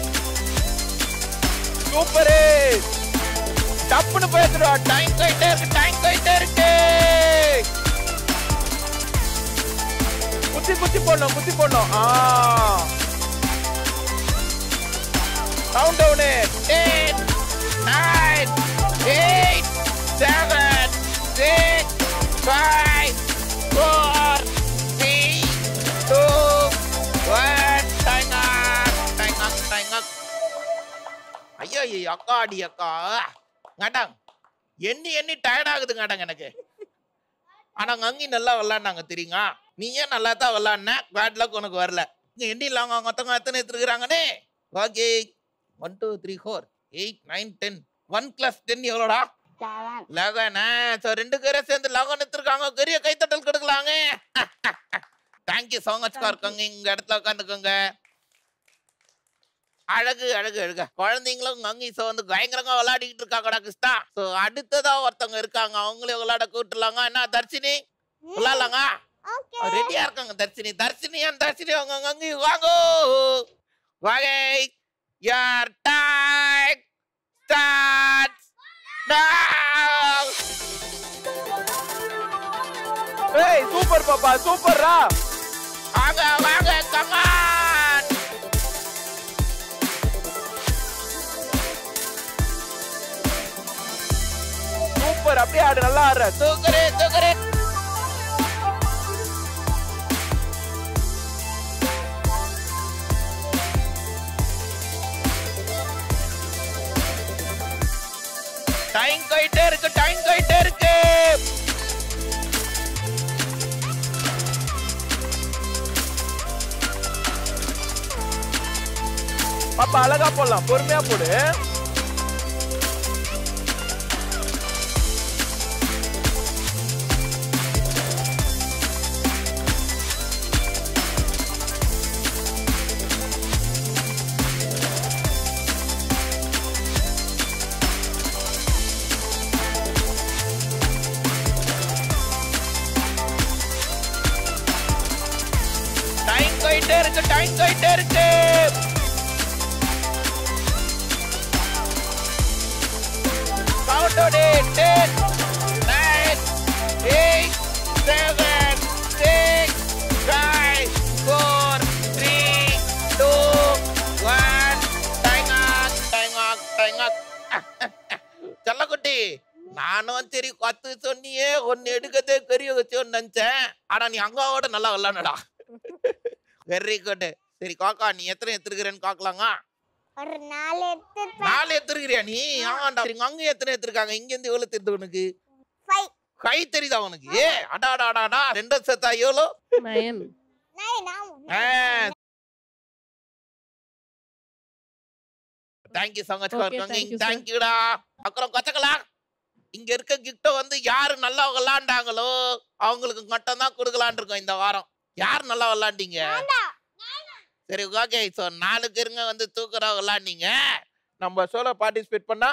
சூப்பரு டப்புன்னு போயிடுறா டைம் போயிட்டே இருக்கு டைம் போயிட்டே இருக்கு குத்தி குத்தி போடணும் குத்தி போடணும். ஆ. Count down ten, nine, eight, seven, six, five, four, ஐயோ ஐயோ அக்கா. அடி அக்கா ngaட்டang எண்ணி எண்ணி டயர்ட் ஆகுது ngaட்டang எனக்கு. ஆனா அங்கி நல்லா விளாண்டாங்க தெரியுங்க நீ ஏன் நல்லா தான் விளாட்ன? பேட் லக் உனக்கு வரல. இங்க எண்ணி இல்லாம மொத்தங்க எத்தனை எடுத்துருக்குறாங்கன்னு? Okay one two three four eight nine ten one plus ten எவ்வளோடா? லெவனா ஸோ ரெண்டு பேரும் சேர்ந்து லெவன் எடுத்துருக்காங்க. பெரிய கைத்தட்டல் கொடுக்கலாங்க. Thank you so much for கங்க இங்க இடத்துல உட்காந்துக்கோங்க. அழகு அழகு அழகு. குழந்தைங்களும் அங்கீச வந்து பயங்கரமா விளையாடிக்கிட்டு இருக்காங்கடா கிருஷ்ணா ஸோ அடுத்ததா ஒருத்தவங்க இருக்காங்க. அவங்களையும் விளையாட கூட்டலாங்க என்ன தர்ஷினி? விளையாடலாங்க? ஓகே. ரெடியா இருக்காங்க தர்ஷினி. தர்ஷினி ஏன் தர்ஷினி? அவங்க அங்கே வாங்கோ வாகை யார் டைம் ஸ்டார்ட்ஸ் now ஏய் சூப்பர் பாப்பா சூப்பர்ரா. வாங்க வாங்க கமான் சூப்பர். அப்படியே ஆடு நல்லா ஆடுற. தூக்குறே தூக்குறே. டைம் போயிட்டே இருக்கு டைம் போயிட்டே இருக்கு. பாப்பா அழகா போடலாம். பொறுமையா போடு. நானும் சரி பத்து சொன்னியே ஒன்னு எடுக்கதே பெரிய வச்சோன்னு நினைச்சேன். ஆனா நீ அங்காவோட நல்லா விளாடடா வெரி குட் சரி காக்கா நீ எத்தனை எடுத்துருக்கிறேன்னு காக்கலாங்க ஒரு நாலு எடுத்துருப்பேன் நாலு எடுத்துருக்கிறியா நீ? ஆமாண்டா சரி அங்க எத்தனை எடுத்துருக்காங்க? இங்க இருந்து எவ்வளவு தெரியுது உனக்கு? கை தெரியுதா உனக்கு? ஏ அடா அடா அடா, அடா ரெண்டு செத்தா எவ்வளோ nine thank you so much for thank coming. தேங்க்யூடா அப்புறம் கொச்சக்கலா இங்க இருக்க கிஃப்ட வந்து யாரு நல்லா விளாண்டாங்களோ அவங்களுக்கு மட்டும் தான் கொடுக்கலான் இருக்கோம் இந்த வாரம். யார் நல்லா விளாண்டீங்க? சரி ஓகே ஸோ நாலு பேருங்க வந்து தூக்குறா விளாண்டீங்க. நம்ம ஷோல பார்ட்டிசிபேட் பண்ணா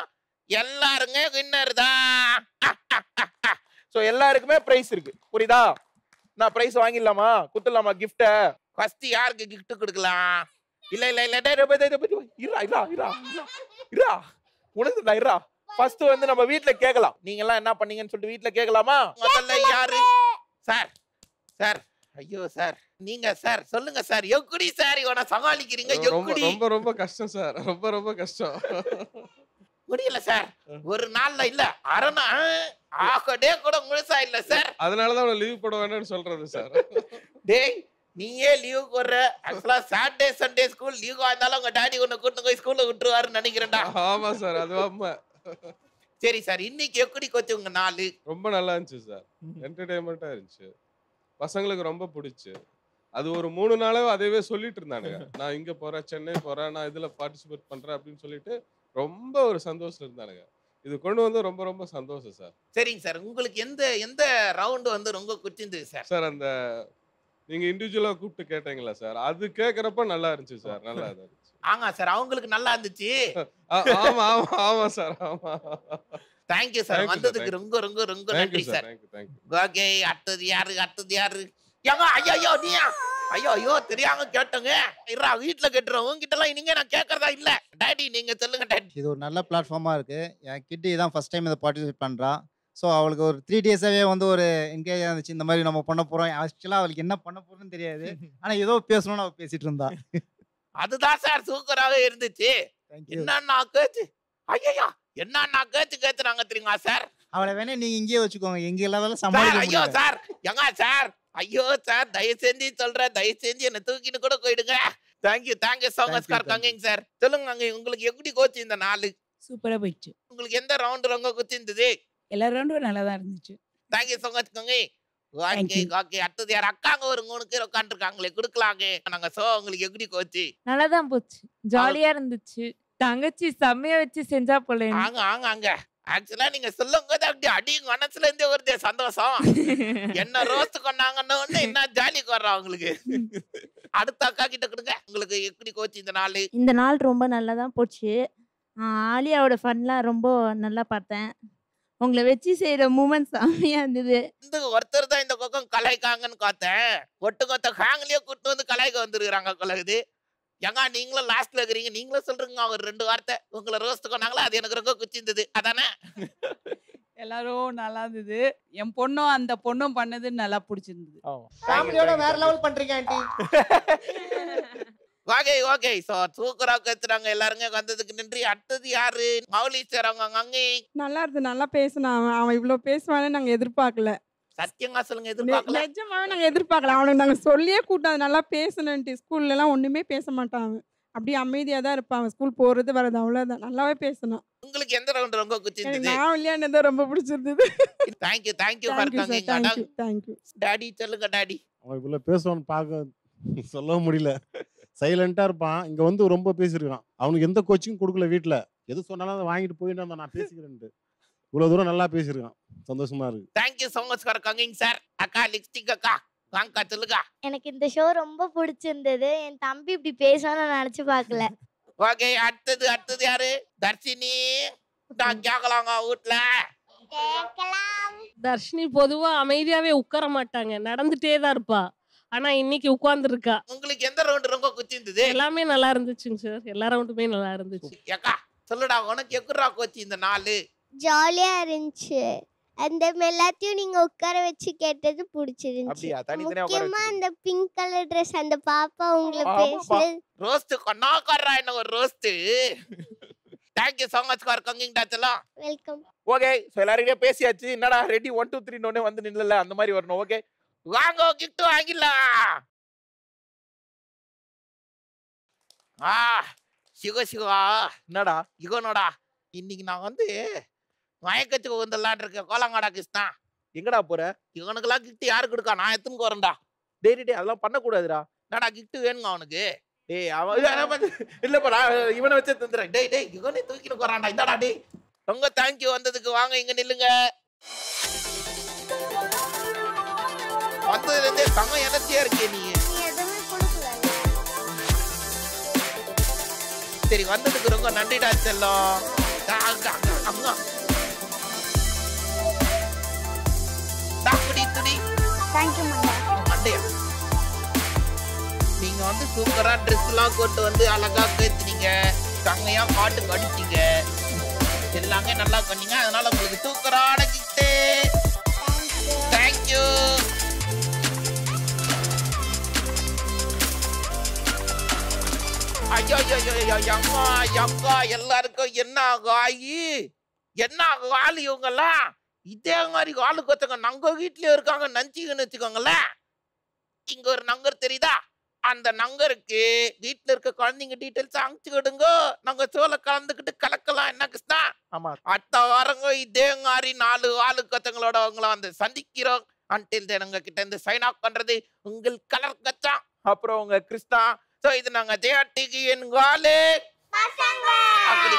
எல்லாருங்க வின்னர் தான். [LAUGHS] ஸோ எல்லாருக்குமே பிரைஸ் இருக்கு. புரியுதா? நான் பிரைஸ் வாங்கிடலாமா? குத்துலாமா கிஃப்ட ஃபர்ஸ்ட் யாருக்கு gift கொடுக்கலாம்? இல்ல இல்ல இல்ல டேய், இரா இரா இரா இரா, இரா உனக்கு நான் இரா ஃபர்ஸ்ட் வந்து நம்ம வீட்ல கேட்கலாம் நீங்க எல்லாம் என்ன பண்ணீங்கன்னு சொல்லிட்டு வீட்ல கேட்கலாமா முதல்ல யாரு? Sir sir. ஐயோ சார். நீங்க சார். சொல்லுங்க சார். எப்படி சார். இவனை சமாளிக்கிறீங்க. எப்படி ரொம்ப ரொம்ப கஷ்டம் சார். ரொம்ப ரொம்ப கஷ்டம். முடியல சார். ஒரு நாள்ல இல்ல. அரை நாள். ஆக டே கூட முழுசா இல்ல சார். அதனாலதான் அவனை லீவ் போட வேண்டாம்னு சொல்றது சார். டேய் நீயே லீவ் போடுற. ஆக்சுவலா சாட்டர்டே சண்டே ஸ்கூல் லீவ் இருந்தாலும் உங்க டாடி உன்னை கூட்டு போய் ஸ்கூல்ல விட்டுருவாருன்னு நினைக்கிறேன்டா. ஆமா சார். அது ஆமா சரி சார் இன்னைக்கு எப்படி கொச்சு உங்க நாளு? ரொம்ப நல்லா இருந்துச்சு சார். என்டர்டைன்மெண்ட்டா இருந்துச்சு. பசங்களுக்கு ரொம்ப பிடிச்சு. அது ஒரு மூணு நாளாவே அதேவே சொல்லிட்டு இருந்தானுங்க. [LAUGHS] நான் இங்க போறேன் சென்னை போறேன் நான் இதுல பார்ட்டிசிபேட் பண்றேன் அப்படின்னு சொல்லிட்டு ரொம்ப ஒரு சந்தோஷம் இருந்தானுங்க. இது கொண்டு வந்து ரொம்ப ரொம்ப சந்தோஷம் சார். சரிங்க சார். உங்களுக்கு எந்த எந்த ரவுண்டு வந்து ரொம்ப குச்சிந்தது சார்? சார் அந்த நீங்க இண்டிவிஜுவலா கூப்பிட்டு கேட்டீங்களா சார் அது கேக்குறப்ப நல்லா இருந்துச்சு சார். நல்லா இருந்துச்சு. ஆமா சார் அவங்களுக்கு நல்லா இருந்துச்சு. ஆமா ஆமா ஆமா சார் ஆமா. Thank you sir Thank you, sir. வந்ததுக்கு ரொம்ப ரொம்ப ரொம்ப நன்றி சார் ஓகே அடுத்தது யாரு அடுத்தது யாரு? ஏங்க ஐயோ ஐயோ நீயா? ஐயோ ஐயோ தெரியாம கேட்டோங்க. இருடா வீட்டுல கேட்டுறோம் உங்ககிட்ட எல்லாம் இனிங்க நான் கேட்கறதா இல்ல. டாடி நீங்க சொல்லுங்க டாடி. இது ஒரு நல்ல பிளாட்ஃபார்மாக இருக்குது என் கிட்டி தான் ஃபஸ்ட் டைம் இதை பார்ட்டிசிபேட் பண்ணுறா ஸோ அவளுக்கு ஒரு த்ரீ டேஸாகவே வந்து ஒரு என்கேஜ் இருந்துச்சு. இந்த மாதிரி நம்ம பண்ண போகிறோம் ஆக்சுவலாக அவளுக்கு என்ன பண்ண போகிறோன்னு தெரியாது. ஆனால் ஏதோ பேசணும்னு அவள் பேசிட்டு இருந்தா. அதுதான் சார் சூப்பராக இருந்துச்சு. என்னன்னா கேச்சு? ஐயா என்னன்னா கேச்சு கேத்துறாங்க தெரியுமா சார்? அவளை வேணா நீங்கள் இங்கேயே வச்சுக்கோங்க. எங்கே இல்லாதாலும் சார் சமாளிக்க ஐயோ சார் எங்க சார் ஐயோ சார் தயவு செஞ்சு சொல்றேன் தயவு செஞ்சு என்ன தூக்கிட்டு கூட போயிடுங்க. Thank you thank you so much you. Coming sir சொல்லுங்க அங்க உங்களுக்கு எப்படி கோச்சு இந்த நாலு சூப்பராக போயிடுச்சு. உங்களுக்கு எந்த ரவுண்ட் ரொம்ப குச்சிருந்தது எல்லா ரவுண்டும் நல்லா தான் இருந்துச்சு. தேங்க்யூ ஸோ மச் கங்கை. Thank okay. ஓகே. அடுத்தது யார் அக்காங்க ஒரு மூணு பேர் உட்காந்துருக்காங்களே கொடுக்கலாங்க. நாங்க சோ உங்களுக்கு எப்படி கோச்சு நல்லா தான் போச்சு ஜாலியா இருந்துச்சு. தங்கச்சி செம்மையா வச்சு செஞ்சா போல ஆங்க ஆங்க அங்க ஆக்சுவலா நீங்க சொல்லும் போது அப்படி அடி மனசுல இருந்தே வருதே சந்தோஷம். [LAUGHS] என்ன ரோஸ்ட் கொண்டாங்கன்னு என்ன ஜாலிக்கு வர்றா உங்களுக்கு? அடுத்த அக்கா கிட்ட கொடுங்க. உங்களுக்கு எப்படி கோச்சு இந்த நாள்? இந்த நாள் ரொம்ப நல்லா தான் போச்சு ஆலியாவோட ஃபன்லாம் ரொம்ப நல்லா பார்த்தேன். உங்களை வச்சு செய்யற மூமெண்ட்ஸ் செம்மையா இருந்தது. இந்த ஒருத்தர் தான் இந்த பக்கம் கலாய்க்காங்கன்னு பார்த்தேன். ஒட்டுமொத்த ஹேங்லயே கூட்டு வந்து கலாய்க்க வந்துருக்குறாங்க கொலகுது ஏங்க நீங்களும் லாஸ்ட்ல இருக்கிறீங்க. நீங்களும் சொல்றீங்க. ஒரு ரெண்டு வார்த்தை. உங்களை ரோஸ்ட் கொண்டாங்களா அது எனக்கு ரொம்ப குச்சிருந்தது அதானே? எல்லாரும் நல்லா இருந்தது. என் பொண்ணும் அந்த பொண்ணும் பண்ணது நல்லா பிடிச்சிருந்தது. ஃபேமிலியோட வேற லெவல் பண்றீங்க ஆண்டி. [LAUGHS] ஓகே ஓகே சோ சூப்பரா கத்துறாங்க எல்லாருங்க வந்ததுக்கு நன்றி. அடுத்தது யாரு? மௌலி சார் அவங்க அங்கே நல்லா இருந்து நல்லா பேசினான் அவன் அவன் இவ்வளவு பேசுவான்னு நாங்க எதிர்பார்க்கல. சத்தியமா சொல்லுங்க எதிர்பார்க்கல. நிஜமாவே நாங்க எதிர்பார்க்கல. அவனுக்கு நாங்க சொல்லியே கூட்டம் நல்லா பேசணுன்ட்டு ஸ்கூல்ல எல்லாம் ஒண்ணுமே பேச மாட்டான் அவன். அப்படியே அமைதியா தான் இருப்பான் அவன். ஸ்கூல் போறது வர்றது அவ்வளவுதான். நல்லாவே பேசினான். உங்களுக்கு எந்த ரவுண்ட் ரொம்ப எனக்கு குச்சிருந்தது நான் விளையாடுனது ரொம்ப பிடிச்சிருந்தது. Thank you thank you for thank you sir coming thank you thank you daddy சொல்லுங்க டாடி அவன் இவ்வளோ பேசுவான்னு பார்க்க சொல்லவும் முடியல. சைலண்டாக இருப்பான். இங்கே வந்து ரொம்ப பேசியிருக்கான் அவனுக்கு எந்த கோச்சிங்கும் கொடுக்கல வீட்டில் எது சொன்னாலும் அதை வாங்கிட்டு போயிட்டு வந்தான் நான் பேசிக்கிறேன்ட்டு. இவ்வளோ தூரம் நல்லா பேசியிருக்கான். சந்தோஷமா இருக்கு. Thank you so much for coming sir அக்கா லிப்ஸ்டிக் அக்கா. வாங்கக்கா சொல்லுங்க எனக்கு இந்த ஷோ ரொம்ப பிடிச்சிருந்தது. என் தம்பி இப்படி நான் நினைச்சு பார்க்கல. ஓகே அடுத்தது அடுத்தது யாரு? தர்ஷினி. நான் கேட்கலாங்க வீட்ல. தர்ஷினி பொதுவா அமைதியாவே உட்கார மாட்டாங்க. நடந்துட்டே தான் இருப்பா. ஆனா இன்னைக்கு உட்கார்ந்துருக்கா. உங்களுக்கு எந்த ரவுண்ட் ரொம்ப குச்சிருந்தது எல்லாமே நல்லா இருந்துச்சுங்க சார். எல்லா ரவுண்டுமே நல்லா இருந்துச்சு. ஏக்கா சொல்லுடா உனக்கு எக்குறா கோச்சு இந்த நாலு? ஜாலியா இருந்துச்சு. அந்த எல்லாத்தையும் நீங்க உட்கார வச்சு கேட்டது பிடிச்சிருந்துச்சு. முக்கியமா அந்த பிங்க் கலர் ட்ரெஸ் அந்த பாப்பா உங்களை பேசுனது ரோஸ்ட் கொண்டாக்கறா என்ன ஒரு roast thank you so much for coming டாச்சலாம் welcome okay so எல்லாருக்கிட்டே பேசியாச்சு. என்னடா ரெடி ஒன் டூ த்ரீ ஒன்னே வந்து நின்னல அந்த மாதிரி வரணும். ஓகே வாங்க கிஃப்ட் வாங்கிடலாம். ஆ சிவ சிவா என்னடா? இவனோடா இன்னைக்கு நான் வந்து மயக்கத்துக்கு வந்துடலான் இருக்கேன். கோலங்காடா கிருஷ்ணா. எங்கடா போற? இவனுக்கெல்லாம் கிஃப்ட் யாரு கொடுக்கா? நான் எத்துன்னு போறேன்டா. டேய், டேய் அதெல்லாம் பண்ணக்கூடாதுடா. என்னடா கிஃப்ட் வேணுங்க அவனுக்கு? டேய் அவன் இல்லப்பா இவனை வச்சு தந்துடுறேன். டேய் டேய் இவனே தூக்கிட்டு போறான்டா. இந்தாடா டேய். ரொம்ப தேங்க்யூ வந்ததுக்கு வாங்க இங்க நில்லுங்க. வந்ததுல இருந்தே தங்கம் எனர்ஜியா இருக்கே நீ. சரி வந்ததுக்கு ரொம்ப நன்றிடா செல்லம். துடி. மண்டா மண்டையா நீங்க வந்து சூப்பரா ட்ரெஸ் எல்லாம் கொண்டு வந்து அழகா பேத்துனீங்க தங்கையா பாட்டுக்கு அடிச்சீங்க எல்லாமே நல்லா பண்ணீங்க. அதனால உங்களுக்கு சூப்பரான கிஃப்ட் தேங்க்யூ ஐயோ ஐயோ அம்மா அக்கா எல்லாருக்கும் என்ன ஆகி என்ன ஆளு இவங்கெல்லாம் இதே மாதிரி ஆளு கொத்தங்க நங்க வீட்லயே இருக்காங்க நஞ்சிங்கன்னு வச்சுக்கோங்களேன். இங்க ஒரு நங்கர் தெரியுதா? அந்த நங்கருக்கு வீட்ல இருக்க குழந்தைங்க டீட்டெயில்ஸ் அனுப்பிச்சு விடுங்க. நாங்க சோல கலந்துக்கிட்டு கலக்கலாம். என்ன கிருஷ்ணா? ஆமா. அடுத்த வாரங்க இதே மாதிரி நாலு ஆளு கொத்தங்களோட அவங்கள வந்து சந்திக்கிறோம். அன்டில் உங்க கிட்ட இருந்து சைன் ஆஃப் பண்றது உங்கள் கலர் கச்சான் அப்புறம் உங்க கிருஷ்ணா ஸோ இது நாங்கள் ஜேஆர்டிக்கு என்காலே அப்படி